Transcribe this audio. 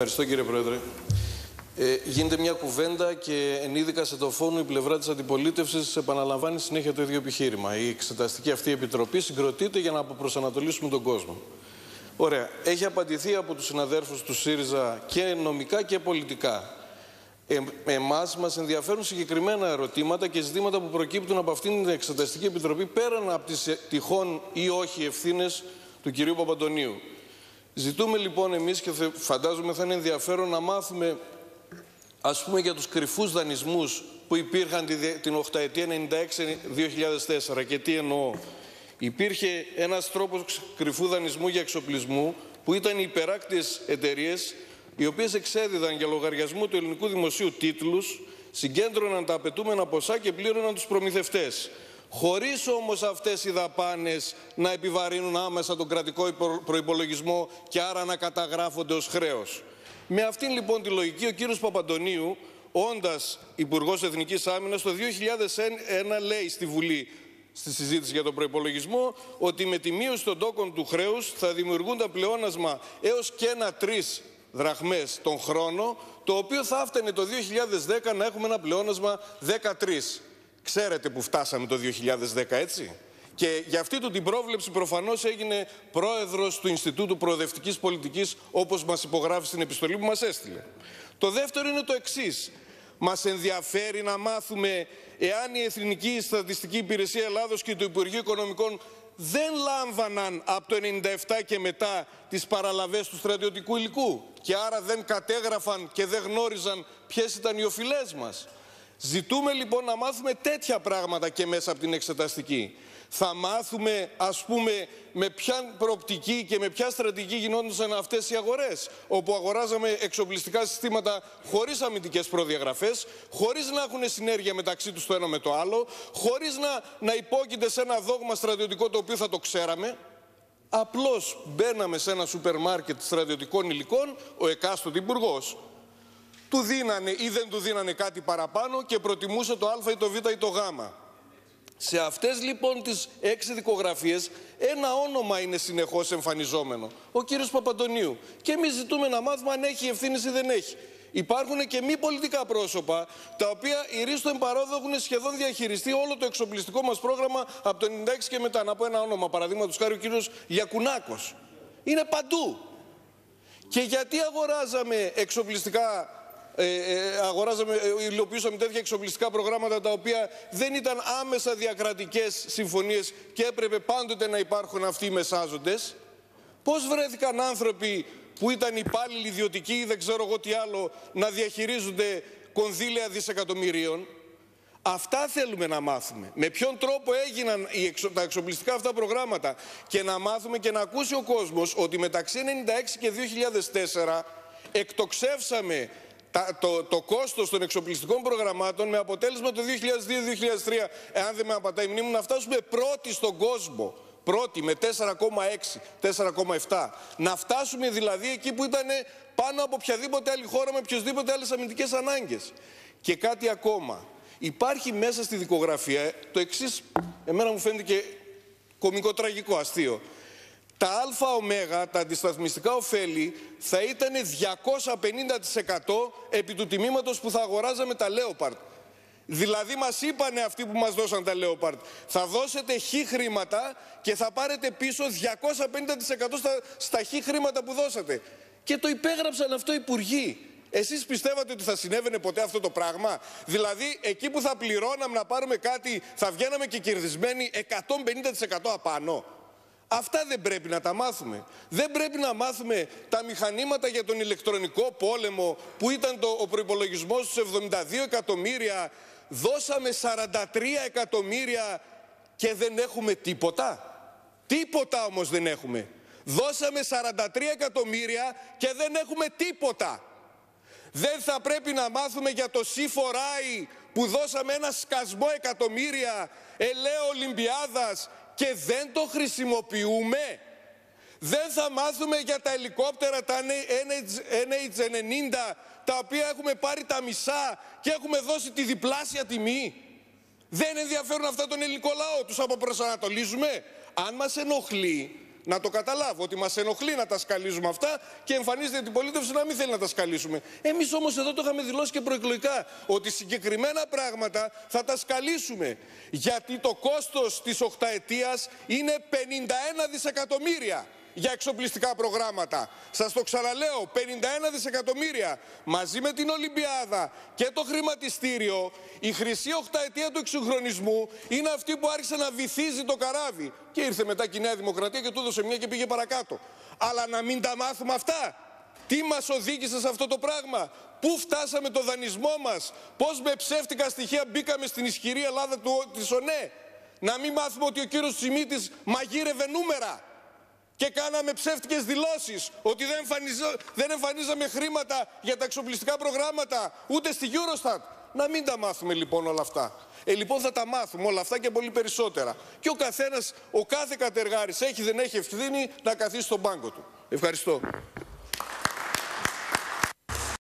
Ευχαριστώ κύριε Πρόεδρε. Ε, γίνεται μια κουβέντα και ενίδικα σε το φόνο η πλευρά της αντιπολίτευσης επαναλαμβάνει συνέχεια το ίδιο επιχείρημα. Η εξεταστική αυτή επιτροπή συγκροτείται για να αποπροσανατολίσουμε τον κόσμο. Ωραία. Έχει απαντηθεί από τους συναδέρφους του ΣΥΡΙΖΑ και νομικά και πολιτικά. Ε, εμάς μας ενδιαφέρουν συγκεκριμένα ερωτήματα και ζητήματα που προκύπτουν από αυτήν την Εξεταστική Επιτροπή πέραν από τις τυχόν ή όχι ευθύνες του κυρίου Παπαντονίου. Ζητούμε λοιπόν εμείς και φαντάζομαι θα είναι ενδιαφέρον να μάθουμε ας πούμε για τους κρυφούς δανεισμούς που υπήρχαν την 8 ετία 96-2004 και τι εννοώ. Υπήρχε ένας τρόπος κρυφού δανεισμού για εξοπλισμού που ήταν οι υπεράκτιες εταιρείες οι οποίες εξέδιδαν για λογαριασμό του ελληνικού δημοσίου τίτλους, συγκέντρωναν τα απαιτούμενα ποσά και πλήρωναν τους προμηθευτές χωρίς όμως αυτές οι δαπάνες να επιβαρύνουν άμεσα τον κρατικό προϋπολογισμό και άρα να καταγράφονται ως χρέος. Με αυτήν λοιπόν τη λογική ο κύριος Παπαντονίου, όντας Υπουργός Εθνικής Άμυνας, το 2001 λέει στη Βουλή στη συζήτηση για τον προϋπολογισμό ότι με τη μείωση των τόκων του χρέους θα δημιουργούνται πλεόνασμα έως και ένα τρεις δραχμές τον χρόνο, το οποίο θα έφτανε το 2010 να έχουμε ένα πλεόνασμα 13. Ξέρετε που φτάσαμε το 2010, έτσι; Και για αυτή του την πρόβλεψη προφανώς έγινε πρόεδρος του Ινστιτούτου Προοδευτικής Πολιτικής, όπως μας υπογράφει στην επιστολή που μας έστειλε. Το δεύτερο είναι το εξής. Μας ενδιαφέρει να μάθουμε εάν η Εθνική Στατιστική Υπηρεσία Ελλάδος και το Υπουργείο Οικονομικών δεν λάμβαναν από το 1997 και μετά τις παραλαβές του στρατιωτικού υλικού και άρα δεν κατέγραφαν και δεν γνώριζαν ποιες ήταν οι οφειλές μας. Ζητούμε λοιπόν να μάθουμε τέτοια πράγματα και μέσα από την εξεταστική. Θα μάθουμε ας πούμε με ποια προοπτική και με ποια στρατηγική γινόντουσαν αυτές οι αγορές όπου αγοράζαμε εξοπλιστικά συστήματα χωρίς αμυντικές προδιαγραφές, χωρίς να έχουν συνέργεια μεταξύ τους το ένα με το άλλο, χωρίς να, να υπόκειται σε ένα δόγμα στρατιωτικό το οποίο θα το ξέραμε. Απλώς μπαίναμε σε ένα σούπερ μάρκετ στρατιωτικών υλικών, ο εκάστοτε υπουργός του δίνανε ή δεν του δίνανε κάτι παραπάνω και προτιμούσε το α ή το β ή το γ. Σε αυτές λοιπόν τις έξι δικογραφίες ένα όνομα είναι συνεχώς εμφανιζόμενο. Ο κύριος Παπαντονίου. Και εμείς ζητούμε να μάθουμε αν έχει ευθύνη ή δεν έχει. Υπάρχουν και μη πολιτικά πρόσωπα, τα οποία οι ρίστο εμπαρόδο έχουν σχεδόν διαχειριστεί όλο το εξοπλιστικό μας πρόγραμμα από το 96 και μετά. Να πω ένα όνομα, παραδείγματος χάρη ο κύριος Γιακουνάκος. Είναι παντού. Και γιατί αγοράζαμε εξοπλιστικά ε, ε, αγοράζαμε, ε, υλοποιούσαμε τέτοια εξοπλιστικά προγράμματα τα οποία δεν ήταν άμεσα διακρατικές συμφωνίες και έπρεπε πάντοτε να υπάρχουν αυτοί οι μεσάζοντες. Πώς βρέθηκαν άνθρωποι που ήταν υπάλληλοι ιδιωτικοί ή δεν ξέρω εγώ τι άλλο να διαχειρίζονται κονδύλια δισεκατομμυρίων; Αυτά θέλουμε να μάθουμε. Με ποιον τρόπο έγιναν τα εξοπλιστικά αυτά προγράμματα; Και να μάθουμε και να ακούσει ο κόσμος ότι μεταξύ 96 και 2004 εκτοξεύσαμε το, το κόστος των εξοπλιστικών προγραμμάτων με αποτέλεσμα το 2002-2003, εάν δεν με απατάει η μνήμη, να φτάσουμε πρώτοι στον κόσμο. Πρώτη με 4,6, 4,7. Να φτάσουμε δηλαδή εκεί που ήταν πάνω από οποιαδήποτε άλλη χώρα με οποιοδήποτε άλλες αμυντικές ανάγκες. Και κάτι ακόμα. Υπάρχει μέσα στη δικογραφία το εξής, εμένα μου φαίνεται και κομικό τραγικό, αστείο τα ΑΟ, τα αντισταθμιστικά ωφέλη, θα ήταν 250% επί του τιμήματος που θα αγοράζαμε τα Λέοπαρτ. Δηλαδή μας είπανε αυτοί που μας δώσαν τα Λέοπαρτ, θα δώσετε χ χρήματα και θα πάρετε πίσω 250% στα, στα χ χρήματα που δώσατε. Και το υπέγραψαν αυτό οι υπουργοί. Εσείς πιστεύατε ότι θα συνέβαινε ποτέ αυτό το πράγμα; Δηλαδή εκεί που θα πληρώναμε να πάρουμε κάτι θα βγαίναμε και κερδισμένοι 150% απάνω. Αυτά δεν πρέπει να τα μάθουμε. Δεν πρέπει να μάθουμε τα μηχανήματα για τον ηλεκτρονικό πόλεμο που ήταν το, ο προϋπολογισμός στους 72 εκατομμύρια. Δώσαμε 43 εκατομμύρια και δεν έχουμε τίποτα. Τίποτα όμως δεν έχουμε. Δώσαμε 43 εκατομμύρια και δεν έχουμε τίποτα. Δεν θα πρέπει να μάθουμε για το C4I που δώσαμε ένα σκασμό εκατομμύρια ελαίο Ολυμπιάδας και δεν το χρησιμοποιούμε. Δεν θα μάθουμε για τα ελικόπτερα, τα NH90, τα οποία έχουμε πάρει τα μισά και έχουμε δώσει τη διπλάσια τιμή. Δεν ενδιαφέρουν αυτά τον ελληνικό λαό, τους αποπροσανατολίζουμε. Αν μας ενοχλεί Να το καταλάβω ότι μας ενοχλεί να τα σκαλίζουμε αυτά και εμφανίζεται η αντιπολίτευση να μην θέλει να τα σκαλίσουμε. Εμείς όμως εδώ το είχαμε δηλώσει και προεκλογικά ότι συγκεκριμένα πράγματα θα τα σκαλίσουμε. Γιατί το κόστος της οχταετία είναι 51 δισεκατομμύρια για εξοπλιστικά προγράμματα. Σας το ξαναλέω, 51 δισεκατομμύρια μαζί με την Ολυμπιάδα και το χρηματιστήριο. Η χρυσή οχταετία του εξυγχρονισμού είναι αυτή που άρχισε να βυθίζει το καράβι. Και ήρθε μετά και η Νέα Δημοκρατία και του έδωσε μια και πήγε παρακάτω. Αλλά να μην τα μάθουμε αυτά. Τι μας οδήγησε σε αυτό το πράγμα; Πού φτάσαμε το δανεισμό μας; Πώς με ψεύτικα στοιχεία μπήκαμε στην ισχυρή Ελλάδα του, της ΟΝΕ; Να μην μάθουμε ότι ο κύριος Τσιμίτης μαγείρευε νούμερα και κάναμε ψεύτικες δηλώσεις ότι δεν, δεν εμφανίζαμε χρήματα για τα εξοπλιστικά προγράμματα ούτε στη Eurostat. Να μην τα μάθουμε λοιπόν όλα αυτά. Ε, λοιπόν θα τα μάθουμε όλα αυτά και πολύ περισσότερα. Και ο καθένας, ο κάθε κατεργάρης έχει δεν έχει ευθύνη να καθίσει στον πάγκο του. Ευχαριστώ.